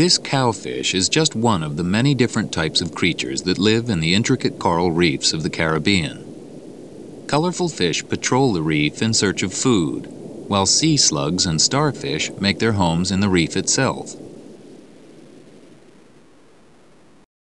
This cowfish is just one of the many different types of creatures that live in the intricate coral reefs of the Caribbean. Colorful fish patrol the reef in search of food, while sea slugs and starfish make their homes in the reef itself.